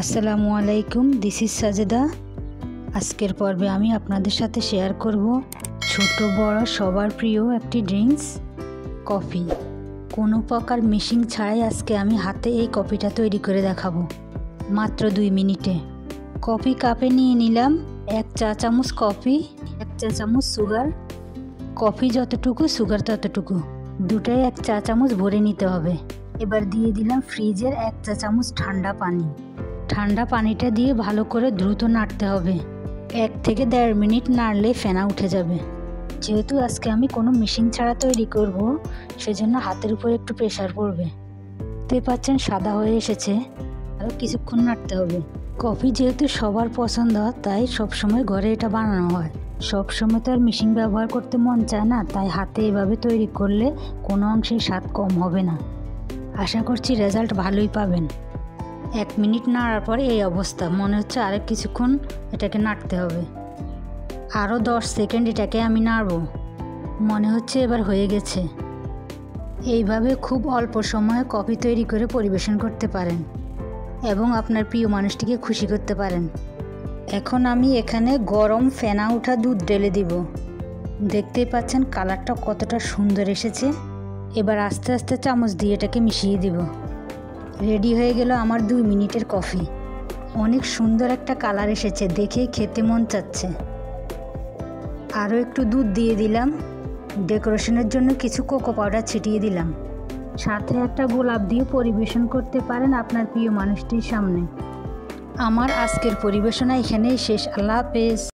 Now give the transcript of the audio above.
আসসালামু আলাইকুম this is Sajeda. আজকের পর্বে আমি আপনাদের সাথে শেয়ার করব ছোট বড় সবার প্রিয় একটি ড্রিঙ্কস কফি কোনো প্রকার মিশিং ছাড়াই আজকে আমি হাতে এই কফিটা তৈরি করে দেখাবো। মাত্র দুই মিনিটে। কফি কাপে নিয়ে নিলাম এক চা চামচ কফি এক চা চামচ সুগার কফি যতটুকু সুগার ততটুকু। দুটাই এক চা চামচ ভরে নিতে হবে। এবার দিয়ে দিলাম ফ্রিজের এক চা চামচ ঠান্ডা পানি। ঠান্ডা পানিটা দিয়ে ভালো করে দ্রুত নাড়তে হবে। এক থেকে দেড় মিনিট নাড়লে ফেনা উঠে যাবে। যেহেতু আজকে আমি কোনো মেশিন ছাড়া তৈরি করব, সেজন্য হাতের উপর একটু প্রেশার পড়বে। দেখতে পাচ্ছেন সাদা হয়ে এসেছে। আরও কিছুক্ষণ নাড়তে হবে। কফি যেহেতু সবার পছন্দ, তাই সবসময় ঘরে এটা বানানো হয়। সব সময় তো আর মেশিন ব্যবহার করতে মন চায় না, তাই হাতে এভাবে তৈরি করলে কোনো অংশে স্বাদ কম হবে না। আশা করছি রেজাল্ট ভালোই পাবেন। এক মিনিট নাড়ার পরে এই অবস্থা। মনে হচ্ছে আরেক কিছুক্ষণ এটাকে নাড়তে হবে। আরও দশ সেকেন্ড এটাকে আমি নাড়ব। মনে হচ্ছে এবার হয়ে গেছে। এইভাবে খুব অল্প সময়ে কফি তৈরি করে পরিবেশন করতে পারেন এবং আপনার প্রিয় মানুষটিকে খুশি করতে পারেন। এখন আমি এখানে গরম ফেনা ওঠা দুধ ঢেলে দিব। দেখতেই পাচ্ছেন কালারটা কতটা সুন্দর এসেছে। এবার আস্তে আস্তে চামচ দিয়ে এটাকে মিশিয়ে দিব। রেডি হয়ে গেল আমার দুই মিনিটের কফি। অনেক সুন্দর একটা কালার এসেছে দেখেই খেতে মন চাচ্ছে। আরও একটু দুধ দিয়ে দিলাম, ডেকোরেশনের জন্য কিছু কোকো পাউডার ছিটিয়ে দিলাম। সাথে একটা গোলাপ দিয়ে পরিবেশন করতে পারেন আপনার প্রিয় মানুষটির সামনে। আমার আজকের পরিবেশনা এখানেই শেষ, আল্লাহ হাফেজ।